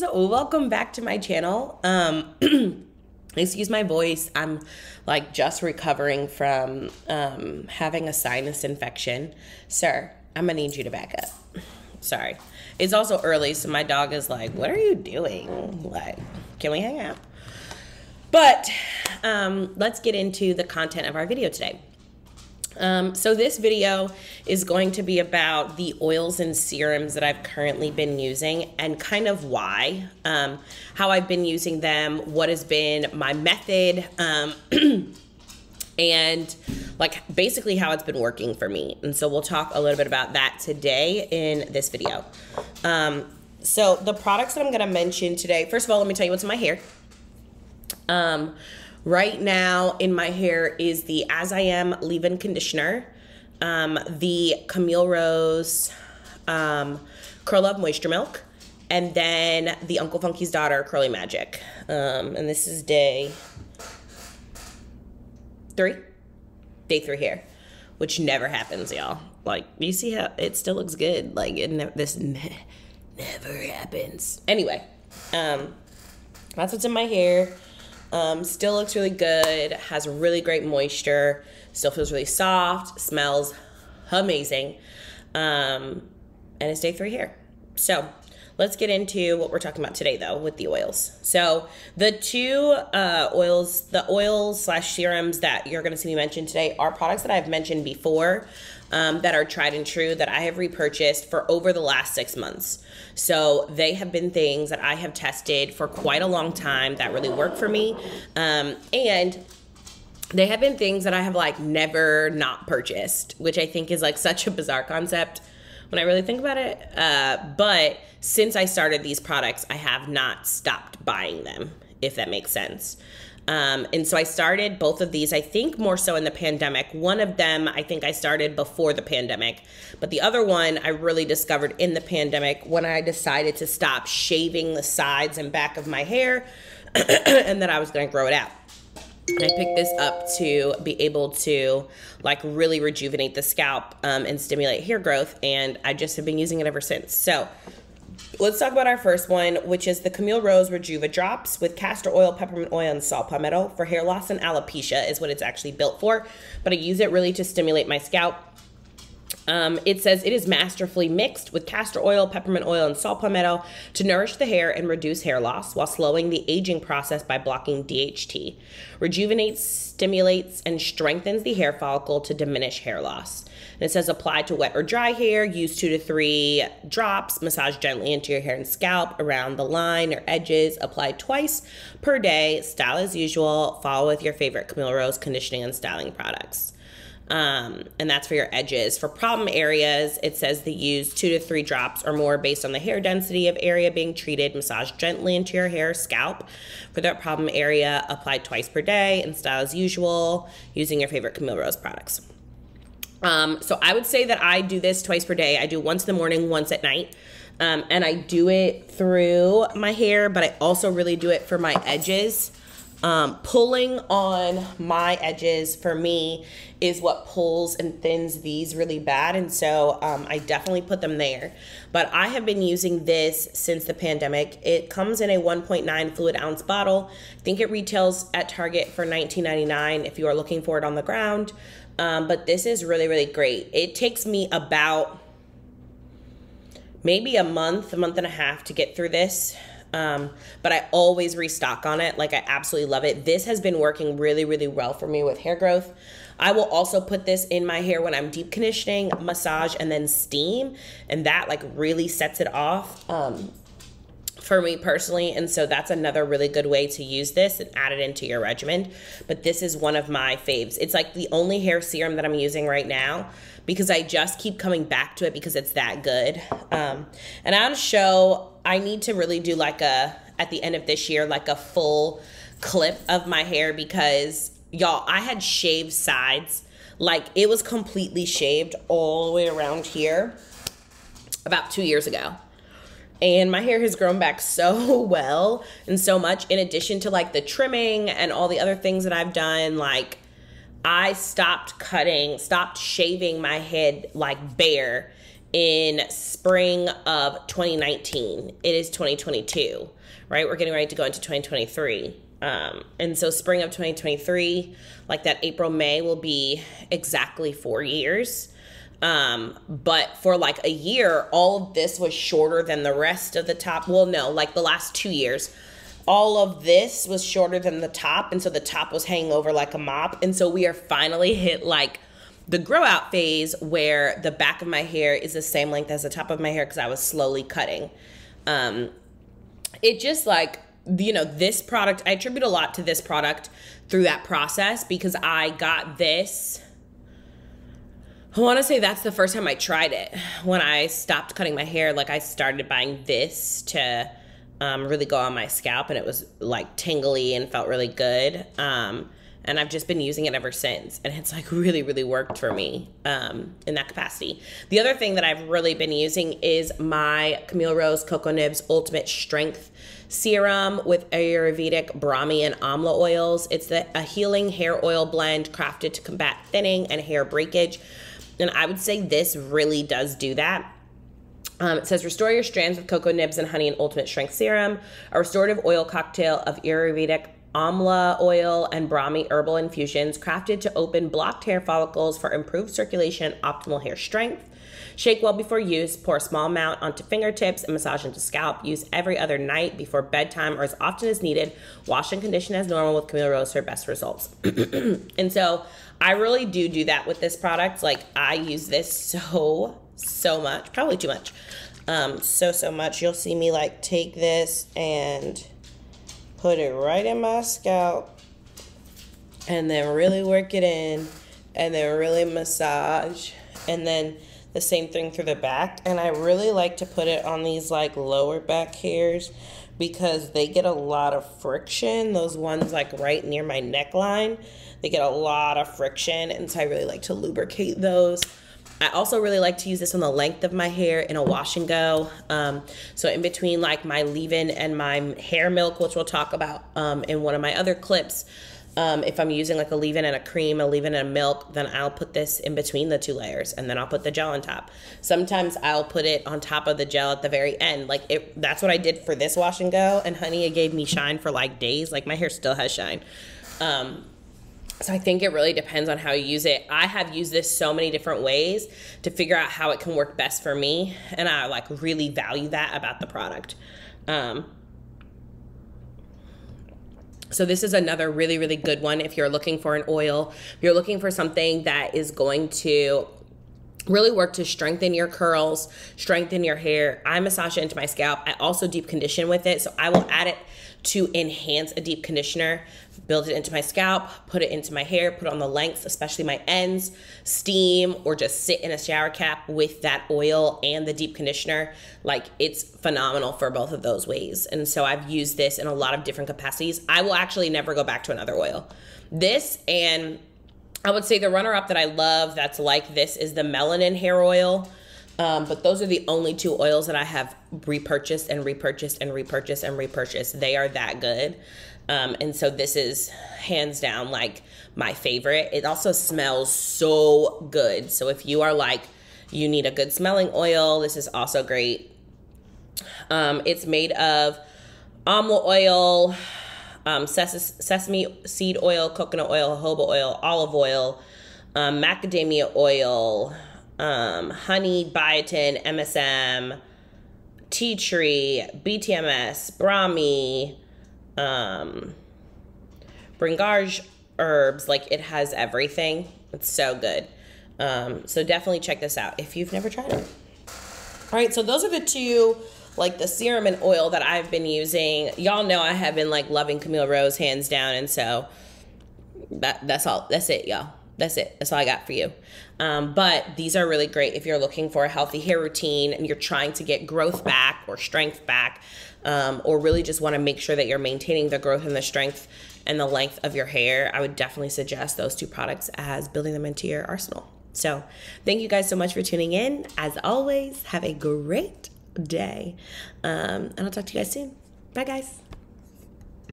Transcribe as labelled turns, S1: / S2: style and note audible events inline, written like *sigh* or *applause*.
S1: guys welcome back to my channel. Um *clears throat* excuse my voice. I'm like just recovering from um having a sinus infection. Sir i'm gonna need you to back up. Sorry. It's also early so my dog is like what are you doing? Like can we hang out? But um let's get into the content of our video today um, so this video is going to be about the oils and serums that I've currently been using and kind of why, um, how I've been using them, what has been my method, um, *clears throat* and like basically how it's been working for me. And so we'll talk a little bit about that today in this video. Um, so the products that I'm going to mention today, first of all, let me tell you what's in my hair. Right now in my hair is the As I Am leave-in conditioner, um, the Camille Rose um, Curl Love Moisture Milk, and then the Uncle Funky's Daughter Curly Magic. Um, and this is day three, day three here, which never happens, y'all. Like, you see how it still looks good. Like, it ne this ne never happens. Anyway, um, that's what's in my hair. Um, still looks really good, has really great moisture, still feels really soft, smells amazing. Um, and it's day three here. So let's get into what we're talking about today though with the oils. So the two uh, oils, the oils slash serums that you're gonna see me mention today are products that I've mentioned before um, that are tried and true that I have repurchased for over the last six months. So they have been things that I have tested for quite a long time that really work for me. Um, and they have been things that I have like never not purchased, which I think is like such a bizarre concept when I really think about it. Uh, but since I started these products, I have not stopped buying them, if that makes sense. Um, and so I started both of these, I think more so in the pandemic. One of them, I think I started before the pandemic, but the other one I really discovered in the pandemic when I decided to stop shaving the sides and back of my hair *clears throat* and that I was going to grow it out. And I picked this up to be able to like really rejuvenate the scalp um, and stimulate hair growth. And I just have been using it ever since. So Let's talk about our first one, which is the Camille Rose Rejuva Drops with castor oil, peppermint oil, and saw palmetto for hair loss and alopecia is what it's actually built for. But I use it really to stimulate my scalp um, it says it is masterfully mixed with castor oil, peppermint oil, and saw palmetto to nourish the hair and reduce hair loss while slowing the aging process by blocking DHT. Rejuvenates, stimulates, and strengthens the hair follicle to diminish hair loss. And it says apply to wet or dry hair, use two to three drops, massage gently into your hair and scalp around the line or edges, apply twice per day, style as usual, follow with your favorite Camille Rose conditioning and styling products. Um, and that's for your edges. For problem areas, it says to use two to three drops or more based on the hair density of area being treated. Massage gently into your hair scalp. For that problem area, apply twice per day and style as usual using your favorite Camille Rose products. Um, so I would say that I do this twice per day. I do once in the morning, once at night. Um, and I do it through my hair, but I also really do it for my edges. Um, pulling on my edges for me is what pulls and thins these really bad. And so um, I definitely put them there. But I have been using this since the pandemic. It comes in a 1.9 fluid ounce bottle. I think it retails at Target for $19.99 if you are looking for it on the ground. Um, but this is really, really great. It takes me about maybe a month, a month and a half to get through this. Um, but I always restock on it. Like I absolutely love it. This has been working really, really well for me with hair growth. I will also put this in my hair when I'm deep conditioning, massage, and then steam. And that like really sets it off. Um, for me personally. And so that's another really good way to use this and add it into your regimen. But this is one of my faves. It's like the only hair serum that I'm using right now because I just keep coming back to it because it's that good. Um, and on show, I need to really do like a, at the end of this year, like a full clip of my hair because y'all, I had shaved sides. Like it was completely shaved all the way around here about two years ago and my hair has grown back so *laughs* well and so much in addition to like the trimming and all the other things that I've done like I stopped cutting stopped shaving my head like bare in spring of 2019. It is 2022, right? We're getting ready to go into 2023. Um, and so spring of 2023, like that April, May will be exactly four years. Um, but for like a year, all of this was shorter than the rest of the top. Well, no, like the last two years, all of this was shorter than the top. And so the top was hanging over like a mop. And so we are finally hit like the grow out phase where the back of my hair is the same length as the top of my hair because I was slowly cutting. Um, it just like you know, this product, I attribute a lot to this product through that process because I got this. I want to say that's the first time I tried it. When I stopped cutting my hair, like I started buying this to um, really go on my scalp, and it was like tingly and felt really good. Um, and I've just been using it ever since, and it's like really, really worked for me um, in that capacity. The other thing that I've really been using is my Camille Rose Coco Nibs Ultimate Strength serum with Ayurvedic Brahmi and Amla oils. It's the, a healing hair oil blend crafted to combat thinning and hair breakage. And I would say this really does do that. Um, it says restore your strands with Coco Nibs and honey and ultimate strength serum, a restorative oil cocktail of Ayurvedic amla oil and brahmi herbal infusions crafted to open blocked hair follicles for improved circulation optimal hair strength Shake well before use. Pour a small amount onto fingertips and massage into scalp. Use every other night before bedtime or as often as needed. Wash and condition as normal with Camille Rose for best results. *clears throat* and so I really do do that with this product. Like I use this so, so much. Probably too much. Um, so, so much. You'll see me like take this and put it right in my scalp and then really work it in and then really massage and then the same thing through the back. And I really like to put it on these like lower back hairs because they get a lot of friction. Those ones like right near my neckline, they get a lot of friction. And so I really like to lubricate those. I also really like to use this on the length of my hair in a wash and go. Um, so in between like my leave-in and my hair milk, which we'll talk about um, in one of my other clips, um, if I'm using like a leave-in and a cream, a leave-in and a milk, then I'll put this in between the two layers and then I'll put the gel on top. Sometimes I'll put it on top of the gel at the very end. Like it, that's what I did for this wash and go. And honey, it gave me shine for like days. Like my hair still has shine. Um, so I think it really depends on how you use it. I have used this so many different ways to figure out how it can work best for me. And I like really value that about the product. Um, so this is another really, really good one if you're looking for an oil. You're looking for something that is going to really work to strengthen your curls, strengthen your hair. I massage it into my scalp. I also deep condition with it. So I will add it to enhance a deep conditioner, build it into my scalp, put it into my hair, put on the lengths, especially my ends, steam, or just sit in a shower cap with that oil and the deep conditioner. Like it's phenomenal for both of those ways. And so I've used this in a lot of different capacities. I will actually never go back to another oil. This and I would say the runner up that I love that's like this is the melanin hair oil. Um, but those are the only two oils that I have repurchased and repurchased and repurchased and repurchased. They are that good. Um, and so this is hands down like my favorite. It also smells so good. So if you are like, you need a good smelling oil, this is also great. Um, it's made of almond oil, um, ses- sesame seed oil, coconut oil, jojoba oil, olive oil, um, macadamia oil, um, honey, biotin, MSM, tea tree, BTMS, Brahmi, um, herbs. Like it has everything. It's so good. Um, so definitely check this out if you've never tried it. All right, so those are the two like the serum and oil that I've been using. Y'all know I have been like loving Camille Rose hands down, and so that that's all. That's it, y'all. That's it. That's all I got for you. Um, but these are really great if you're looking for a healthy hair routine and you're trying to get growth back or strength back, um, or really just want to make sure that you're maintaining the growth and the strength and the length of your hair. I would definitely suggest those two products as building them into your arsenal. So, thank you guys so much for tuning in. As always, have a great day. Um, and I'll talk to you guys soon. Bye, guys.